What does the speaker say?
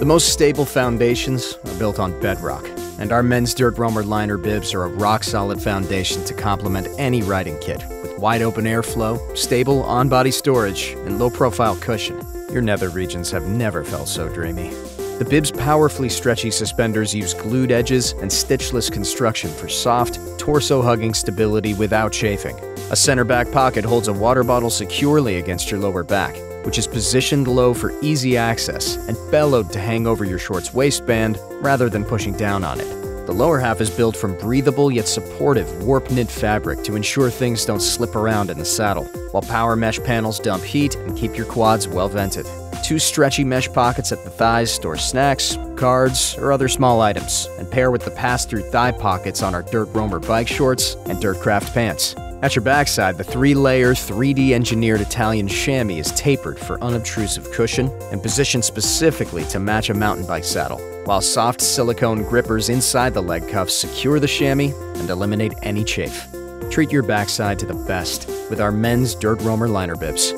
The most stable foundations are built on bedrock, and our men's Dirt Roamer liner bibs are a rock solid foundation to complement any riding kit with wide open airflow, stable on body storage, and low profile cushion. Your nether regions have never felt so dreamy. The bib's powerfully stretchy suspenders use glued edges and stitchless construction for soft, torso hugging stability without chafing. A center back pocket holds a water bottle securely against your lower back, which is positioned low for easy access and bellowed to hang over your short's waistband rather than pushing down on it. The lower half is built from breathable yet supportive warp knit fabric to ensure things don't slip around in the saddle, while power mesh panels dump heat and keep your quads well vented. Two stretchy mesh pockets at the thighs store snacks, cards, or other small items, and pair with the pass through thigh pockets on our Dirt Roamer bike shorts and Dirtcraft pants. At your backside, the three layer, 3D engineered Italian chamois is tapered for unobtrusive cushion and positioned specifically to match a mountain bike saddle, while soft silicone grippers inside the leg cuffs secure the chamois and eliminate any chafe. Treat your backside to the best with our men's Dirt Roamer liner bibs.